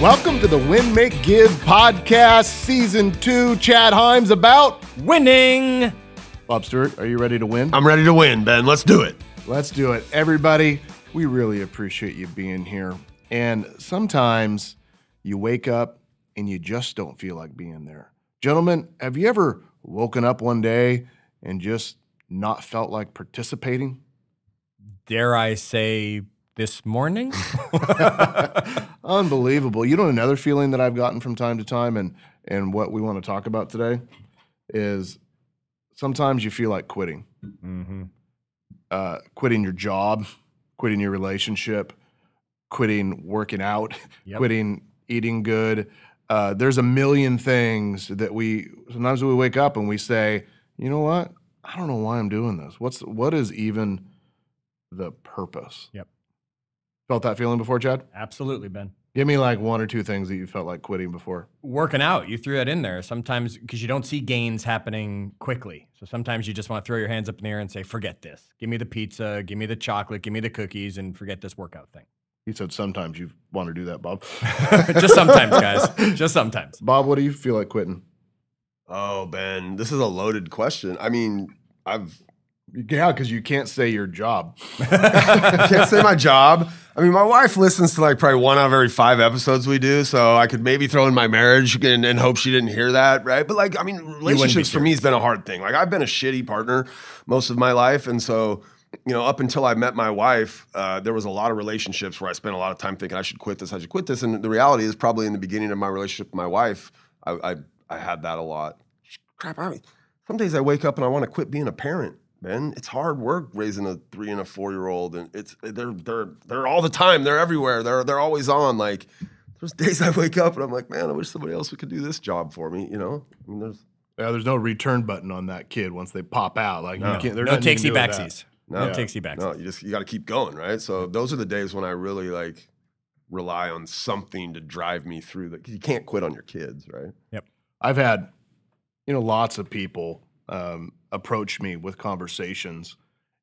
Welcome to the Win Make Give podcast, season two. Chad Hyams about Winning. Bob Stewart. Are you ready to win? I'm ready to win, Ben. Let's do it. Let's do it. Everybody, we really appreciate you being here. And sometimes you wake up and you just don't feel like being there. Gentlemen, have you ever woken up one day and just not felt like participating? Dare I say this morning? Unbelievable. You know another feeling that I've gotten from time to time and and what we want to talk about today is sometimes you feel like quitting. mm-hmm. uh, quitting your job, quitting your relationship, quitting working out, Yep. quitting eating good. Uh, there's a million things that we sometimes we wake up and we say, you know what? I don't know why I'm doing this. What's what is even the purpose? Yep. Felt that feeling before, Chad? Absolutely, Ben. Give me like one or two things that you felt like quitting before. Working out, you threw that in there sometimes because you don't see gains happening quickly. So sometimes you just want to throw your hands up in the air and say, forget this. Give me the pizza, give me the chocolate, give me the cookies, and forget this workout thing. He said sometimes you want to do that, Bob. just sometimes, guys. Just sometimes. Bob, what do you feel like quitting? Oh, Ben, this is a loaded question. I mean, I've Yeah, because you can't say your job. Can't say my job. I mean, my wife listens to like probably one out of every five episodes we do, so I could maybe throw in my marriage and, and hope she didn't hear that, right? But like, I mean, relationships for me has been a hard thing. Like, I've been a shitty partner most of my life, and so you know, up until I met my wife, uh, there was a lot of relationships where I spent a lot of time thinking I should quit this, I should quit this, and the reality is probably in the beginning of my relationship with my wife, I I, I had that a lot. Crap, I mean, some days I wake up and I want to quit being a parent. Man, it's hard work raising a three and a four year old, and it's they're they're they're all the time. They're everywhere. They're they're always on. Like there's days I wake up and I'm like, man, I wish somebody else could do this job for me. You know, I mean, there's Yeah, there's no return button on that kid once they pop out. Like No. you can't. No nothing you takesy do with that. backsies. No. No takesy backsies. no, you just you got to keep going, right? So those are the days when I really like rely on something to drive me through that. You can't quit on your kids, right? Yep. I've had, you know, lots of people um, approach me with conversations,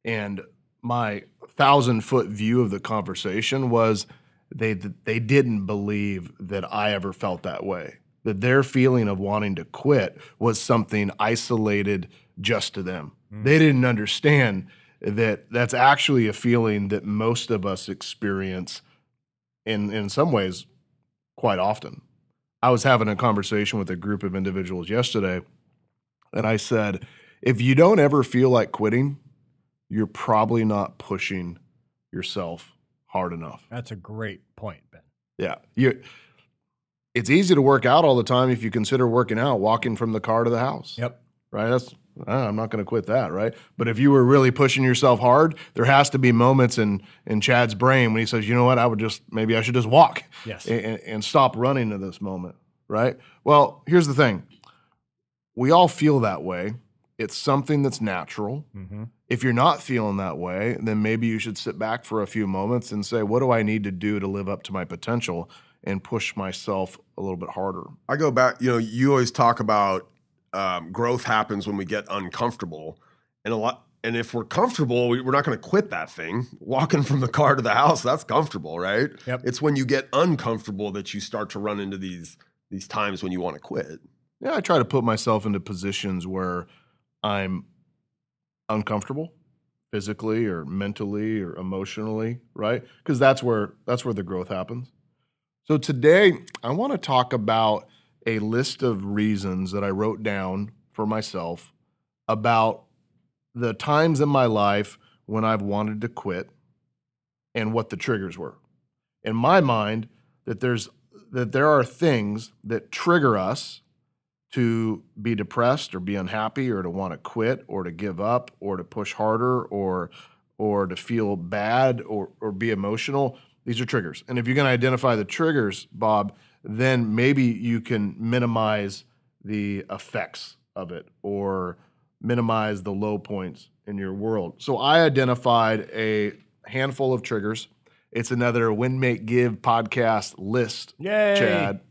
and my thousand foot view of the conversation was they they didn't believe that I ever felt that way. That their feeling of wanting to quit was something isolated just to them. Hmm. They didn't understand that that's actually a feeling that most of us experience in in some ways quite often. I was having a conversation with a group of individuals yesterday, and I said, if you don't ever feel like quitting, you're probably not pushing yourself hard enough. That's a great point, Ben. Yeah. You it's easy to work out all the time if you consider working out walking from the car to the house. Yep. Right? That's uh, I'm not going to quit that, right? But if you were really pushing yourself hard, there has to be moments in in Chad's brain when he says, "You know what? I would just maybe I should just walk." Yes. and, and stop running to this moment, right? Well, here's the thing we all feel that way. It's something that's natural. Mm-hmm. If you're not feeling that way, then maybe you should sit back for a few moments and say, what do I need to do to live up to my potential and push myself a little bit harder? I go back, you know, you always talk about um, growth happens when we get uncomfortable. And a lot, and if we're comfortable, we, we're not going to quit that thing. Walking from the car to the house, that's comfortable, right? Yep. It's when you get uncomfortable that you start to run into these these times when you want to quit. Yeah, I try to put myself into positions where I'm uncomfortable physically or mentally or emotionally, right? Because that's where that's where the growth happens. So today I want to talk about a list of reasons that I wrote down for myself about the times in my life when I've wanted to quit and what the triggers were. In my mind, that there's that there are things that trigger us to be depressed or be unhappy or to want to quit or to give up or to push harder or or to feel bad or or be emotional these are triggers. And if you can identify the triggers bob then maybe you can minimize the effects of it or minimize the low points in your world. So i identified a handful of triggers. It's another win make give podcast list Yay. chad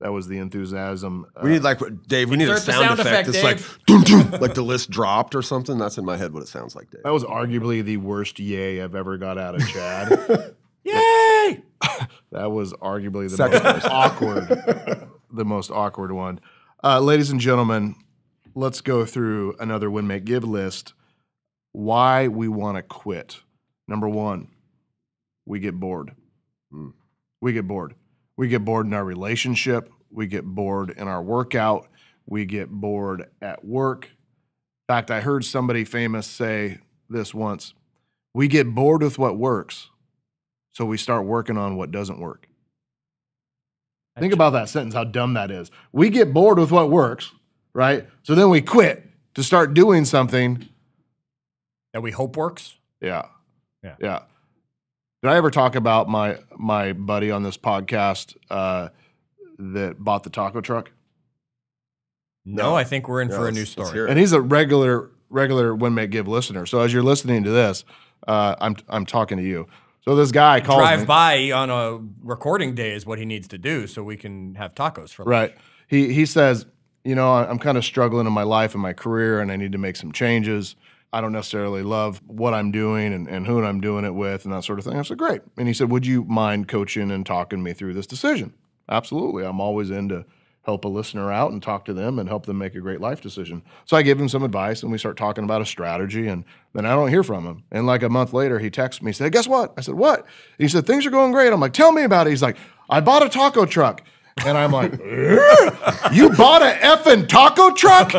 that was the enthusiasm We uh, need like Dave. We need a sound, sound effect. effect, It's like Dave. dun, dun, like the list dropped or something. That's in my head. What it sounds like, Dave. That was arguably the worst yay I've ever got out of Chad. Yay! that That was arguably the Second most awkward, the most awkward one. Uh, ladies and gentlemen, let's go through another win make give list. Why we want to quit. Number one, we get bored. Hmm. We get bored. We get bored in our relationship. We get bored in our workout. We get bored at work. In fact, I heard somebody famous say this once we get bored with what works, so we start working on what doesn't work. Think about that sentence, how dumb that is. We get bored with what works, right? So then we quit to start doing something. that we hope works. Yeah. Yeah. Yeah. Did I ever talk about my my buddy on this podcast uh, that bought the taco truck? No, No. I think we're in Yeah, for a new story. And he's a regular regular Win Make Give listener. So as you're listening to this, uh, I'm I'm talking to you. So this guy calls Drive me. by on a recording day is what he needs to do so we can have tacos for lunch. Right. He he says, you know, I'm kind of struggling in my life and my career, and I need to make some changes. I don't necessarily love what I'm doing and, and who I'm doing it with and that sort of thing. I said, great. And he said, would you mind coaching and talking me through this decision? Absolutely. I'm always in to help a listener out and talk to them and help them make a great life decision. So I give him some advice and we start talking about a strategy and then I don't hear from him. And like a month later, he texts me, he said, guess what? I said, what? He said, things are going great. I'm like, tell me about it. He's like, I bought a taco truck. And I'm like, "Eh? you bought a effing taco truck?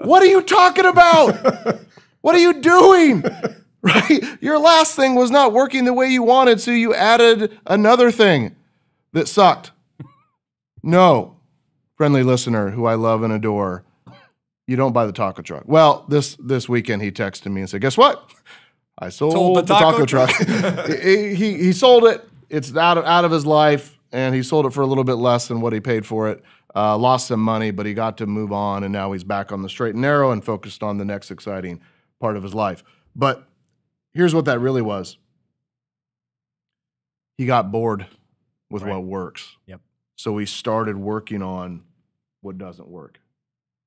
What are you talking about? What are you doing? Right? Your last thing was not working the way you wanted, so you added another thing that sucked. No, friendly listener who I love and adore, you don't buy the taco truck. Well, this this weekend he texted me and said, "Guess what? I sold, Sold the the, taco, taco truck. he, he he sold it. It's out of, out of his life, and he sold it for a little bit less than what he paid for it. Uh, lost some money, but he got to move on, and now he's back on the straight and narrow and focused on the next exciting part of his life. But here's what that really was. He got bored with Right. what works. Yep. So he started working on what doesn't work.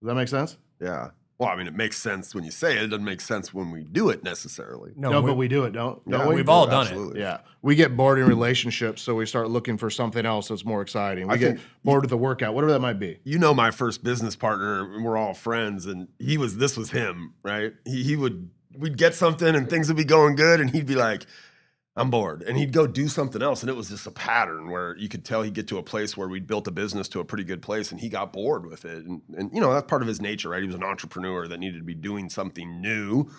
Does that make sense? Yeah. Well, I mean, it makes sense when you say it. It doesn't make sense when we do it necessarily. No, No, we, but we do it, don't, Yeah, don't we? we've all do, done it. Yeah. We get bored in relationships, so we start looking for something else that's more exciting. We I get think- bored with the workout, whatever that might be. You know, my first business partner, and we're all friends, and he was, this was him, right? He, he would, we'd get something and things would be going good, and he'd be like, I'm bored. And he'd go do something else. And it was just a pattern where you could tell he'd get to a place where we'd built a business to a pretty good place and he got bored with it. And, and you know, that's part of his nature, right? He was an entrepreneur that needed to be doing something new.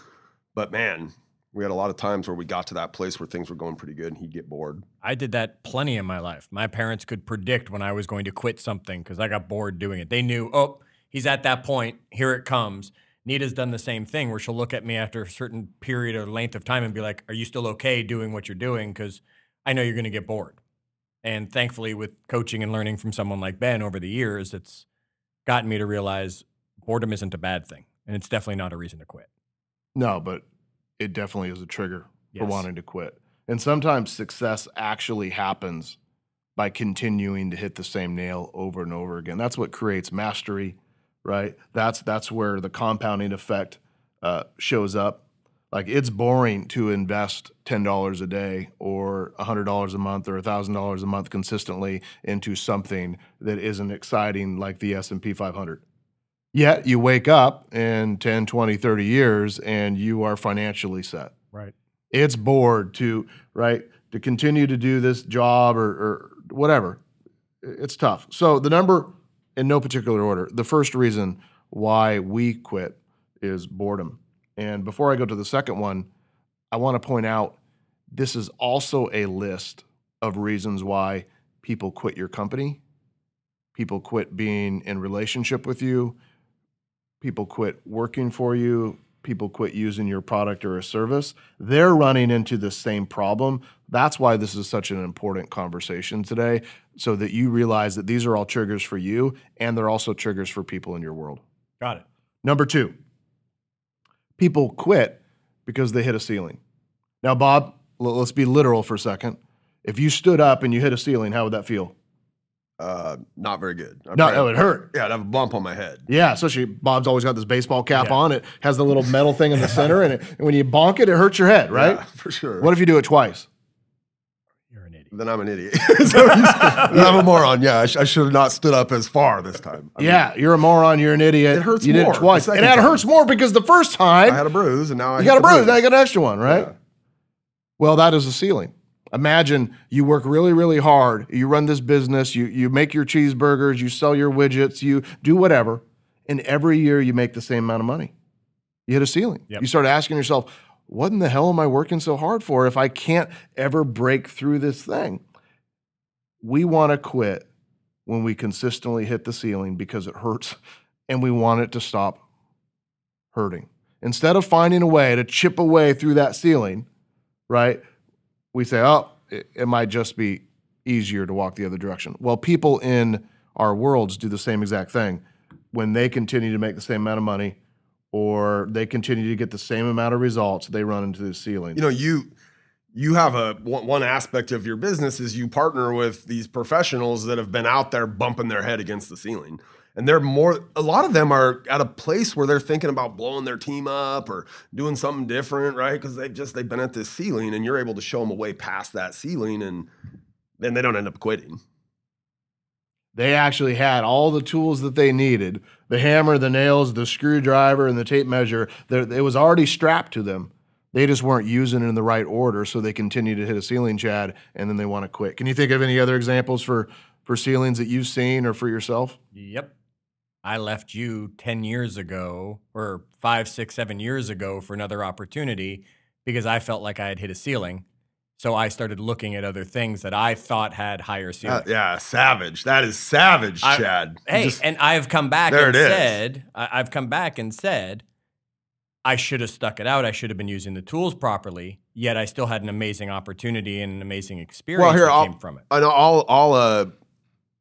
But man, we had a lot of times where we got to that place where things were going pretty good and he'd get bored. I did that plenty in my life. My parents could predict when I was going to quit something because I got bored doing it. They knew, oh, he's at that point. Here it comes. Nita's done the same thing where she'll look at me after a certain period or length of time and be like, Are you still okay doing what you're doing? Because I know you're going to get bored. And thankfully, with coaching and learning from someone like Ben over the years, it's gotten me to realize boredom isn't a bad thing. And it's definitely not a reason to quit. No, but it definitely is a trigger for wanting to quit. And sometimes success actually happens by continuing to hit the same nail over and over again. That's what creates mastery, right? That's that's where the compounding effect uh, shows up. Like it's boring to invest ten dollars a day or hundred dollars a month or thousand dollars a month consistently into something that isn't exciting like the S and P 500. Yet you wake up in 10, 20, 30 years and you are financially set Right. it's bored to right to continue to do this job or, or whatever it's tough so the number in no particular order. The first reason why we quit is boredom. And before i go to the second one i want to point out this is also a list of reasons why people quit your company. People quit being in relationship with you. People quit working for you. People quit using your product or a service. They're running into the same problem. That's why this is such an important conversation today so that you realize that these are all triggers for you and they're also triggers for people in your world Got it. number two people quit because they hit a ceiling now bob let's be literal for a second if you stood up and you hit a ceiling how would that feel Uh, not very good. I'd no probably- it would hurt Yeah, I'd have a bump on my head. Yeah, especially Bob's always got this baseball cap Yeah. on. It has the little metal thing in the center, and, it, and when you bonk it, it hurts your head, right? Yeah, for sure. What if you do it twice? You're an idiot. then I'm an idiot. so I'm a moron. Yeah, I, sh- I should have not stood up as far this time. I mean, yeah, you're a moron. You're an idiot. It hurts You did more it twice, and it hurts more because the first time I had a bruise, and now I you got a the bruise. Now you got an extra one, right? Yeah. Well, that is a ceiling. Imagine you work really, really hard. You run this business. You you make your cheeseburgers. You sell your widgets. You do whatever, and every year you make the same amount of money. You hit a ceiling. Yep. You start asking yourself, "What in the hell am I working so hard for if I can't ever break through this thing?" We want to quit when we consistently hit the ceiling because it hurts, and we want it to stop hurting. Instead of finding a way to chip away through that ceiling, right? We say, oh, it, it might just be easier to walk the other direction. Well, people in our worlds do the same exact thing. When they continue to make the same amount of money or they continue to get the same amount of results, they run into the ceiling. you know you you have a one, aspect of your business is you partner with these professionals that have been out there bumping their head against the ceiling. And they're more a lot of them are at a place where they're thinking about blowing their team up or doing something different right? Because they've just they've been at this ceiling and you're able to show them a way past that ceiling and then they don't end up quitting they actually had all the tools that they needed the hammer, the nails, the screwdriver, and the tape measure. It was already strapped to them. They just weren't using it in the right order, so they continue to hit a ceiling, Chad, and then they want to quit. Can you think of any other examples for, for ceilings that you've seen or for yourself? Yep. I left you 10 years ago or five, six, seven years ago for another opportunity because I felt like I had hit a ceiling. So I started looking at other things that I thought had higher Uh, ceilings. yeah savage that is savage I- chad Hey, just- and I've come back There and it is. said, I, I've come back and said, I should have stuck it out. I should have been using the tools properly. Yet I still had an amazing opportunity and an amazing experience well, here, that I'll- came from it. All all uh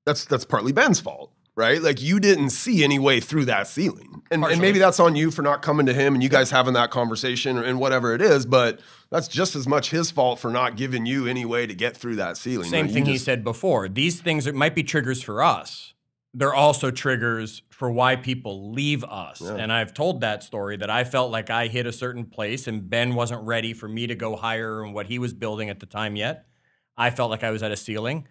that's that's partly Ben's fault, right? Like you didn't see any way through that ceiling. And, and maybe that's on you for not coming to him and you guys having that conversation or, and whatever it is, but that's just as much his fault for not giving you any way to get through that ceiling. Same right? Thing he said before. These things are, might be triggers for us. They're also triggers for why people leave us. Yeah. And I've told that story that I felt like I hit a certain place and Ben wasn't ready for me to go higher in what he was building at the time yet. I felt like I was at a ceiling.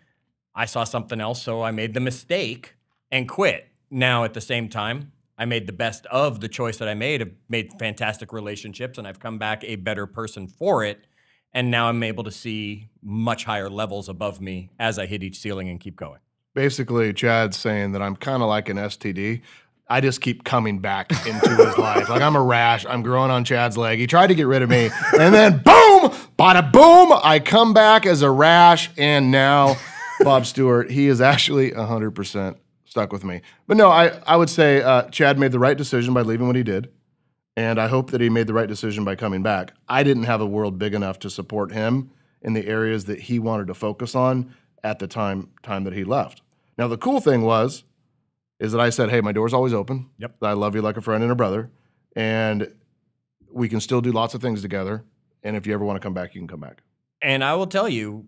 I saw something else, so I made the mistake and quit. Now, at the same time, I made the best of the choice that I made. I've made fantastic relationships, and I've come back a better person for it. And now I'm able to see much higher levels above me as I hit each ceiling and keep going. Basically, Chad's saying that I'm kind of like an STD. I just keep coming back into his life. Like I'm a rash. I'm growing on Chad's leg. He tried to get rid of me, and then boom, bada boom, I come back as a rash. And now, Bob Stewart, he is actually 100% stuck with me. But no, I, I would say uh, Chad made the right decision by leaving what he did. And I hope that he made the right decision by coming back. I didn't have a world big enough to support him in the areas that he wanted to focus on at the time time that he left. Now the cool thing was is that I said, "Hey, my door's always open. Yep. I love you like a friend and a brother, and we can still do lots of things together. And if you ever want to come back, you can come back." And I will tell you,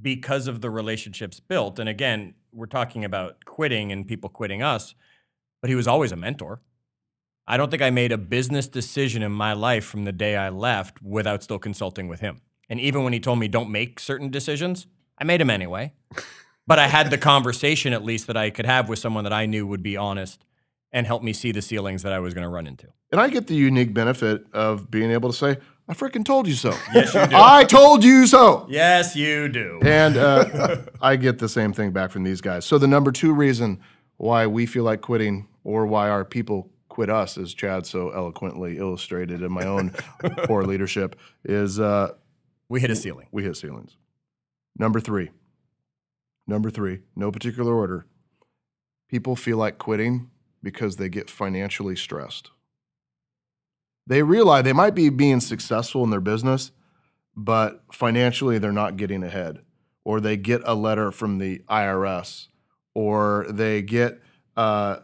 because of the relationships built, and again, we're talking about quitting and people quitting us, but he was always a mentor. I don't think I made a business decision in my life from the day I left without still consulting with him. And even when he told me don't make certain decisions, I made them anyway. But I had the conversation at least that I could have with someone that I knew would be honest and help me see the ceilings that I was going to run into. And I get the unique benefit of being able to say, "I freaking told you so." Yes, you do. I told you so. yes, you do. And uh, I get the same thing back from these guys. So the number two reason why we feel like quitting, or why our people quit us, as Chad so eloquently illustrated in my own poor leadership, is uh, We hit a ceiling. we hit ceilings. Number three. Number three, no particular order. People feel like quitting because they get financially stressed. They realize they might be being successful in their business, but financially they're not getting ahead. Or they get a letter from the IRS, or they get uh,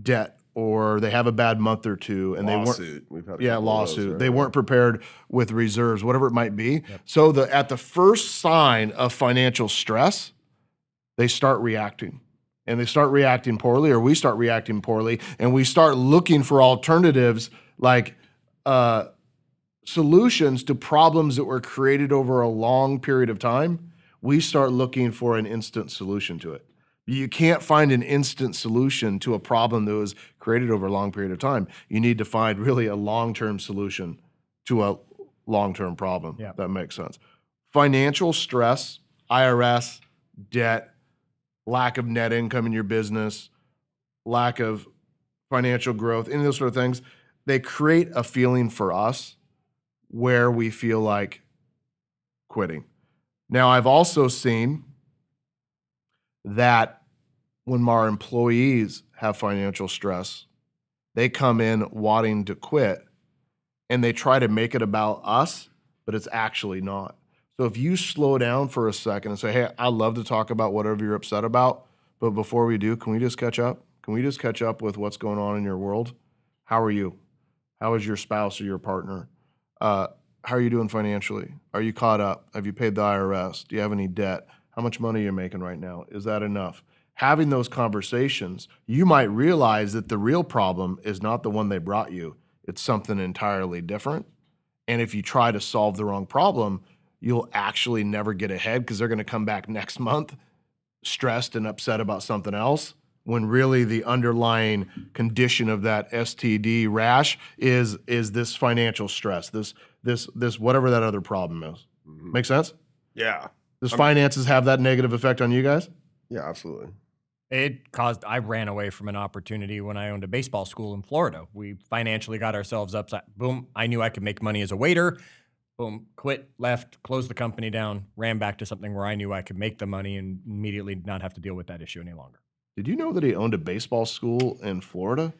debt, or they have a bad month or two, and they weren't. We've had a yeah, couple of those, lawsuit. right? They weren't prepared with reserves, whatever it might be. So the at the first sign of financial stress, they start reacting. And they start reacting poorly, or we start reacting poorly, and we start looking for alternatives like uh, solutions to problems that were created over a long period of time. we start looking for an instant solution to it. You can't find an instant solution to a problem that was created over a long period of time. You need to find really a long term solution to a long term problem. Yeah. That makes sense. Financial stress, IRS, debt, lack of net income in your business, lack of financial growth, any of those sort of things, they create a feeling for us where we feel like quitting. Now, I've also seen that when our employees have financial stress, they come in wanting to quit and they try to make it about us, but it's actually not. So if you slow down for a second and say, Hey, I love to talk about whatever you're upset about, but before we do, can we just catch up? Can we just catch up with what's going on in your world? How are you? How is your spouse or your partner? Uh, how are you doing financially? Are you caught up? Have you paid the IRS? Do you have any debt? How much money are you making right now? Is that enough? Having those conversations, you might realize that the real problem is not the one they brought you, it's something entirely different. And if you try to solve the wrong problem, you'll actually never get ahead because they're going to come back next month stressed and upset about something else when really the underlying condition of that STD rash is is this financial stress, this this this whatever that other problem is. Mm-hmm. Make sense? Yeah. Does finances have that negative effect on you guys? Yeah, absolutely. It caused, I ran away from an opportunity when I owned a baseball school in Florida. We financially got ourselves upside. Boom. I knew I could make money as a waiter. Boom. Quit, left, closed the company down, ran back to something where I knew I could make the money and immediately not have to deal with that issue any longer. Did you know that he owned a baseball school in Florida?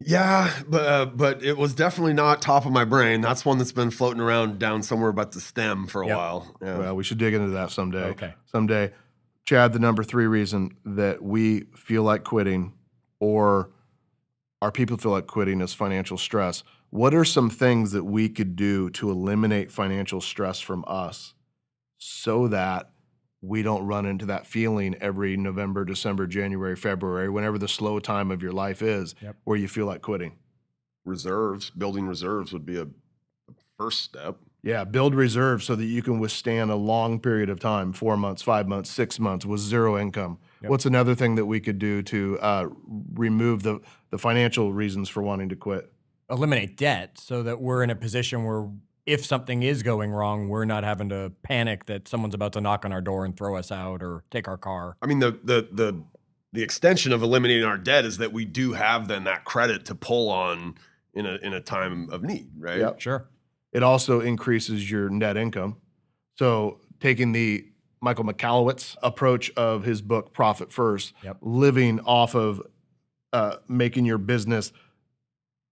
Yeah, but uh, but it was definitely not top of my brain. That's one that's been floating around down somewhere about the stem for a Yep. while. Yeah. Well, we should dig into that someday. Okay. Someday. Chad, the number three reason that we feel like quitting or our people feel like quitting is financial stress. What are some things that we could do to eliminate financial stress from us so that we don't run into that feeling every November, December, January, February, whenever the slow time of your life is, Yep. where you feel like quitting? reserves, building reserves would be a a first step. Yeah, build reserves so that you can withstand a long period of time four months, five months, six months with zero income. Yep. What's another thing that we could do to uh, remove the, the financial reasons for wanting to quit? Eliminate debt so that we're in a position where if something is going wrong, we're not having to panic that someone's about to knock on our door and throw us out or take our car. I mean, the the the the extension of eliminating our debt is that we do have then that credit to pull on in a in a time of need, right? Yep. Sure. It also increases your net income. So, taking the Michael Michalowicz approach of his book Profit First, Yep. living off of uh, making your business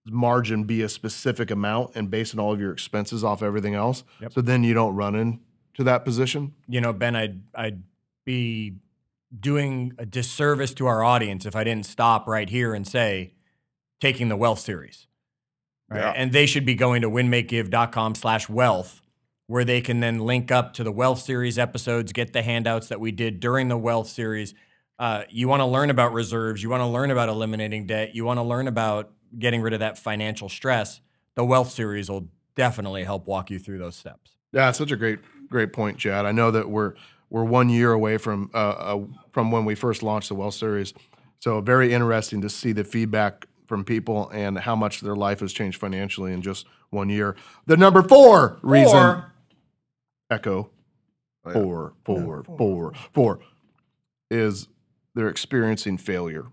margin be a specific amount and basing all of your expenses off everything else. Yep. So then you don't run into that position. you know, Ben, I'd I'd be doing a disservice to our audience if I didn't stop right here and say taking the wealth series. Right. Yeah. And they should be going to winmakegive.com slash wealth, where they can then link up to the wealth series episodes, get the handouts that we did during the wealth series. Uh, you want to learn about reserves, you want to learn about eliminating debt, you want to learn about getting rid of that financial stress. The wealth series will definitely help walk you through those steps. Yeah, such a great, great point, Chad. I know that we're we're one year away from uh, uh, from when we first launched the Wealth Series, so very interesting to see the feedback from people and how much their life has changed financially in just one year. The number four reason, Or- echo, Oh, yeah. four, four, four, four, is they're experiencing failure,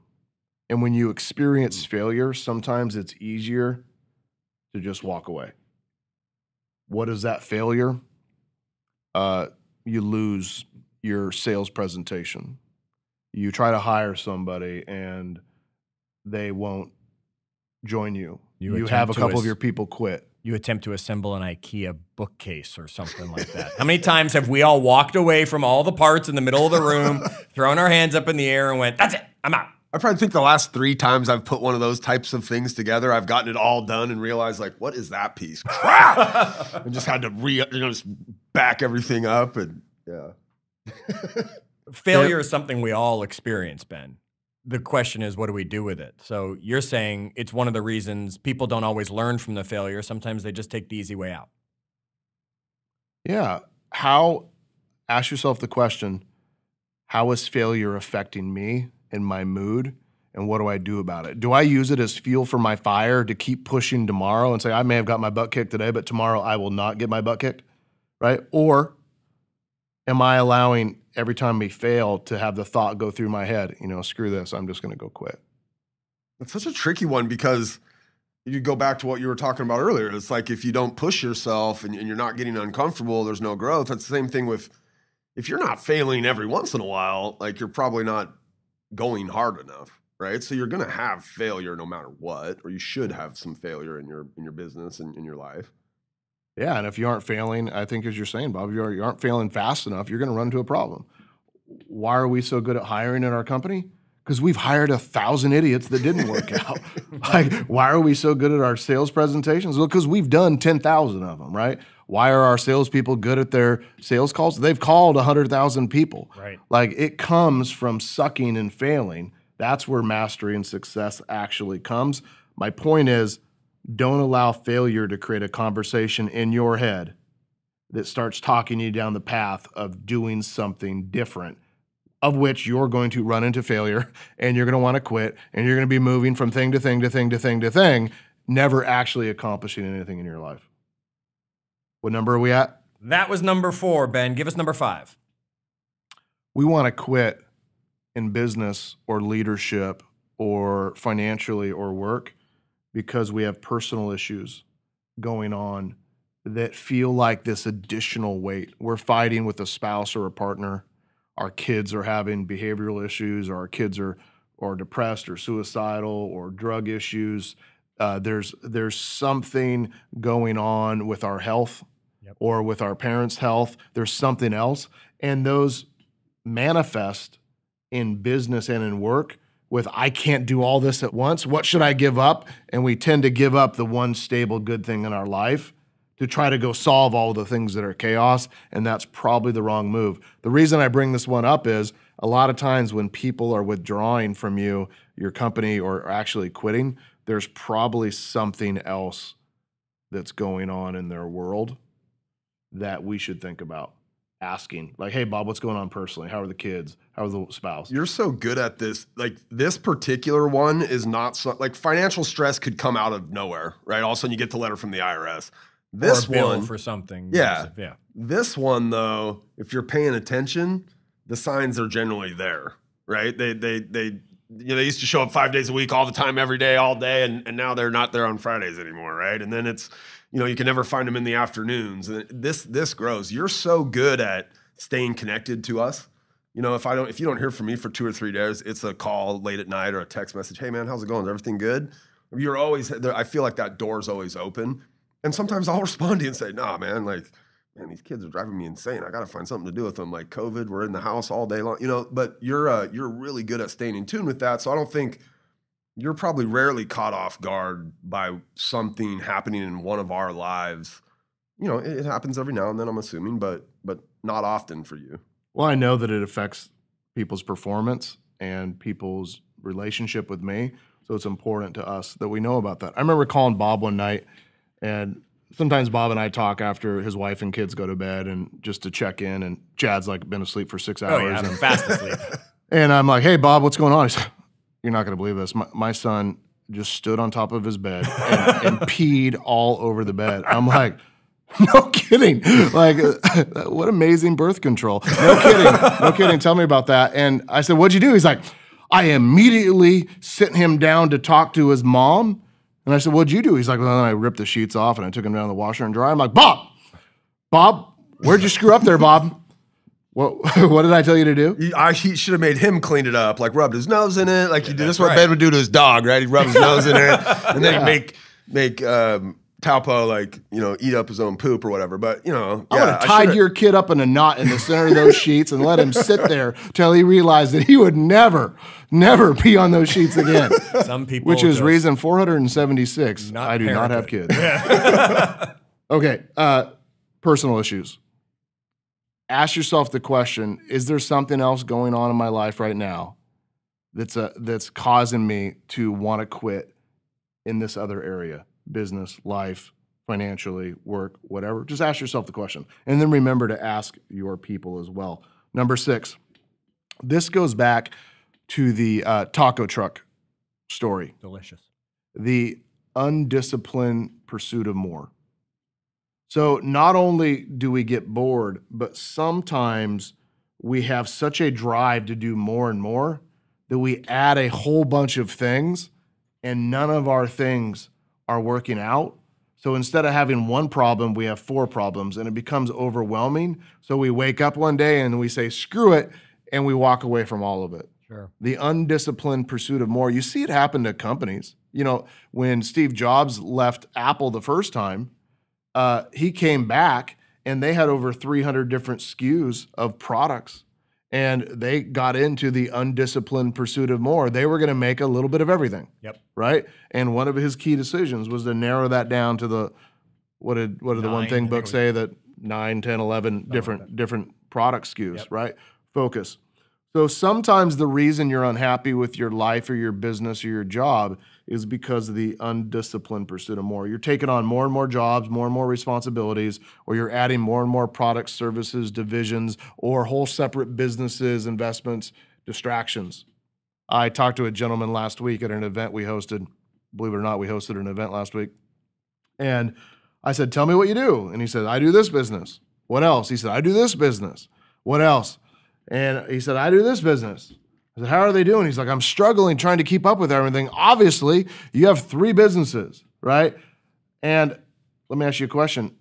and when you experience failure, sometimes it's easier to just walk away. What is that failure? Uh, you lose your sales presentation. You try to hire somebody and they won't join you. You You, have a couple of your people quit. you attempt to assemble an IKEA bookcase or something like that. How many times have we all walked away from all the parts in the middle of the room, thrown our hands up in the air, and went, "That's it, I'm out." I probably think the last three times I've put one of those types of things together, I've gotten it all done and realized like, what is that piece? Crap! and just had to re, you know, just back everything up and yeah. Failure is something we all experience, Ben. The question is, what do we do with it? So you're saying it's one of the reasons people don't always learn from the failure. Sometimes they just take the easy way out. Yeah. How ask yourself the question how is failure affecting me and my mood? And what do I do about it? Do I use it as fuel for my fire to keep pushing tomorrow and say, I may have got my butt kicked today, but tomorrow I will not get my butt kicked? Right? Or am I allowing every time we fail to have the thought go through my head, you know, screw this, I'm just going to go quit? It's such a tricky one because you go back to what you were talking about earlier. It's like if you don't push yourself and, and you're not getting uncomfortable, there's no growth. That's the same thing with if you're not failing every once in a while, like you're probably not going hard enough right? So you're going to have failure no matter what, or you should have some failure in your in your business and in your life. Yeah, and if you aren't failing, I think as you're saying, Bob, you, are, you aren't failing fast enough, you're going to run into a problem. Why are we so good at hiring in our company? Because we've hired a thousand idiots that didn't work out. like, why are we so good at our sales presentations? Well, because we've done ten thousand of them, right? Why are our salespeople good at their sales calls? They've called hundred thousand people. Right. Like it comes from sucking and failing that's where mastery and success actually comes. My point is don't allow failure to create a conversation in your head that starts talking you down the path of doing something different, of which you're going to run into failure and you're going to want to quit and you're going to be moving from thing to thing to thing to thing to thing, never actually accomplishing anything in your life. What number are we at? That was number four, Ben. Give us number five. We want to quit in business or leadership or financially or work because we have personal issues going on that feel like this additional weight. We're fighting with a spouse or a partner. Our kids are having behavioral issues, or our kids are or depressed or suicidal or drug issues. Uh, there's there's something going on with our health yep. or with our parents' health. There's something else, and those manifest in business and in work with I can't do all this at once. What should I give up? And we tend to give up the one stable good thing in our life to try to go solve all the things that are chaos. And that's probably the wrong move. The reason I bring this one up is a lot of times when people are withdrawing from you, your company, or actually quitting, there's probably something else that's going on in their world that we should think about asking like hey bob what's going on personally? How are the kids? How are the spouse? You're so good at this. Like this particular one is not so like financial stress could come out of nowhere right? All of a sudden you get the letter from the irs this one for something. Yeah. Yeah. This one though if you're paying attention the signs are generally there right? They they they you know, they used to show up five days a week all the time every day all day and, and now they're not there on fridays anymore right? And then it's you know, you can never find them in the afternoons. And this this grows. You're so good at staying connected to us. You know, if I don't if you don't hear from me for two or three days, it's a call late at night or a text message. Hey man, how's it going? Is everything good? You're always I feel like that door's always open. And sometimes I'll respond to you and say, nah, man, like, man, these kids are driving me insane. I gotta find something to do with them. Like COVID, we're in the house all day long. You know, but you're uh, you're really good at staying in tune with that. So I don't think you're probably rarely caught off guard by something happening in one of our lives. You know, it, it, happens every now and then, I'm assuming, but but not often for you. Well, I know that it affects people's performance and people's relationship with me. So it's important to us that we know about that. I remember calling Bob one night and sometimes Bob and I talk after his wife and kids go to bed and just to check in and Chad's like been asleep for six hours. Oh, yeah, and, fast asleep. And I'm like, hey Bob, what's going on? He said, you're not going to believe this. My, my, son just stood on top of his bed and, and peed all over the bed. I'm like, no kidding. Like, what amazing birth control. No kidding. No kidding. Tell me about that. And I said, What'd you do? He's like, I immediately sent him down to talk to his mom. And I said, What'd you do? He's like, Well, then I ripped the sheets off and I took him down to the washer and dryer. I'm like, Bob, Bob, where'd you screw up there, Bob? What what did I tell you to do? He, I, he should have made him clean it up, like rubbed his nose in it, like yeah, he did. This is what right. Ben would do to his dog, right? He'd rub his nose in it, and then yeah. make make um, Taupo like you know eat up his own poop or whatever. But you know, I would have tied your kid up in a knot in the center of those sheets and let him sit there till he realized that he would never, never pee on those sheets again. Some people, which is reason 476. I do not have kids. okay, uh, personal issues ask yourself the question is there something else going on in my life right now that's a, that's causing me to want to quit in this other area business life financially, work, whatever, just ask yourself the question. And then remember to ask your people as well. Number six, this goes back to the uh, taco truck story, Delicious. the undisciplined pursuit of more. So not only do we get bored, but sometimes we have such a drive to do more and more that we add a whole bunch of things and none of our things are working out. So instead of having one problem, we have four problems and it becomes overwhelming. So we wake up one day and we say, screw it, and we walk away from all of it. Sure. The undisciplined pursuit of more. You see it happen to companies. You know, when Steve Jobs left Apple the first time, uh, he came back and they had over 300 different SKUs of products. And they got into the undisciplined pursuit of more. They were going to make a little bit of everything Yep. right? And one of his key decisions was to narrow that down to the what did what did the one thing book say that 9, 10, 11 different different product SKUs, Yep. right? Focus. So sometimes the reason you're unhappy with your life or your business or your job is because of the undisciplined pursuit of more. You're taking on more and more jobs, more and more responsibilities, or you're adding more and more products, services, divisions, or whole separate businesses, investments, distractions. I talked to a gentleman last week at an event we hosted. Believe it or not, we hosted an event last week. And I said, Tell me what you do. And he said, I do this business. What else? He said, I do this business. What else? And he said, I do this business. I said, How are they doing? He's like, I'm struggling trying to keep up with everything. Obviously, you have three businesses, right? And let me ask you a question.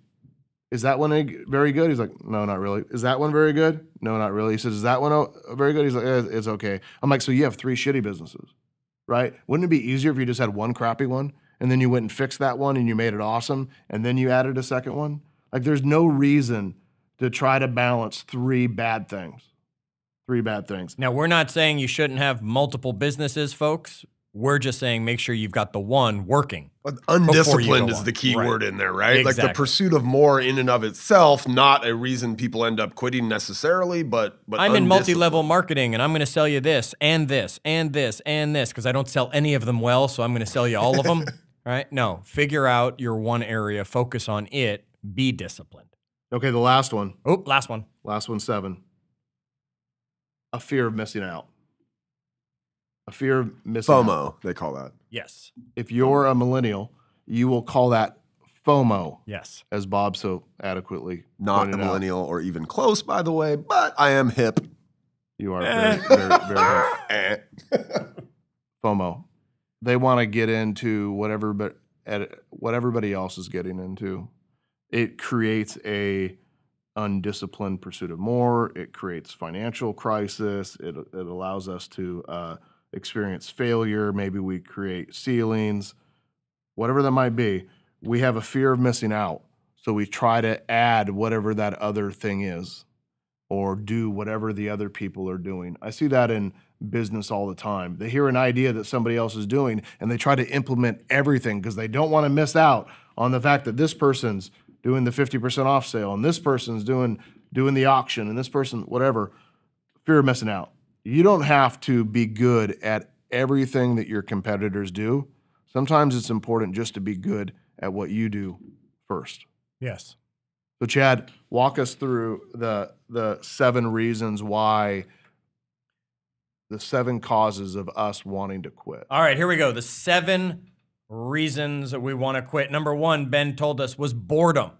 Is that one very good? He's like, no, not really. Is that one very good? No, not really. He says, is that one very good? He's like, "Eh, it's okay. I'm like, so you have three shitty businesses, right? Wouldn't it be easier if you just had one crappy one and then you went and fixed that one and you made it awesome and then you added a second one? Like, there's no reason to try to balance three bad things. Three bad things. Now, we're not saying you shouldn't have multiple businesses, folks. We're just saying make sure you've got the one working. But Before undisciplined is on. the key Right. word in there, right? Like the pursuit of more in and of itself, not a reason people end up quitting necessarily, but but I'm in multi-level marketing and I'm going to sell you this and this and this and this because I don't sell any of them well, so I'm going to sell you all of them. right? No, figure out your one area, focus on it, be disciplined. Okay, the last one. Oh, last one. Last one, seven. A fear of missing out. A fear of missing out. FOMO, they call that. Yes. If you're a millennial, you will call that FOMO, Yes. as Bob so adequately Not a pointed out. millennial or even close, by the way, but I am hip. You are very, very, very Eh. FOMO. They want to get into whatever, but at what everybody else is getting into. It creates a undisciplined pursuit of more. It creates financial crisis. It it allows us to uh, experience failure. Maybe we create ceilings, whatever that might be. We have a fear of missing out, so we try to add whatever that other thing is, or do whatever the other people are doing. I see that in business all the time. They hear an idea that somebody else is doing and they try to implement everything because they don't want to miss out on the fact that this person's doing the 50% off sale and this person's doing doing the auction and this person whatever. Fear of missing out. You don't have to be good at everything that your competitors do. Sometimes it's important just to be good at what you do first. Yes. So Chad, walk us through the the seven reasons why the seven causes of us wanting to quit. All right, here we go. The seven reasons that we want to quit. Number one, Ben told us, was boredom.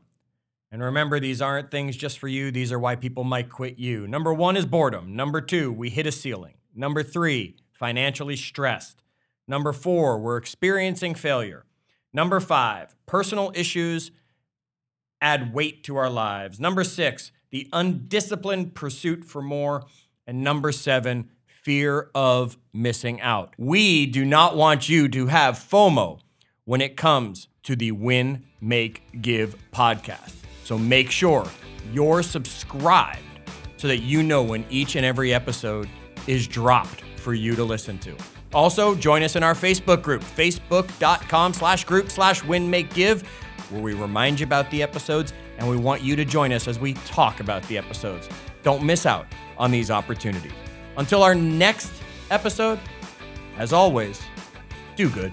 And remember, these aren't things just for you, these are why people might quit you. Number one is boredom. Number two, we hit a ceiling. Number three, financially stressed. Number four, we're experiencing failure. Number five, personal issues add weight to our lives. Number six, the undisciplined pursuit for more. And number seven, fear of missing out. We do not want you to have FOMO when it comes to the Win, Make, Give podcast. So make sure you're subscribed so that you know when each and every episode is dropped for you to listen to. Also, join us in our Facebook group, facebook.com slash group slash win make give, where we remind you about the episodes and we want you to join us as we talk about the episodes. Don't miss out on these opportunities. Until our next episode, as always, do good.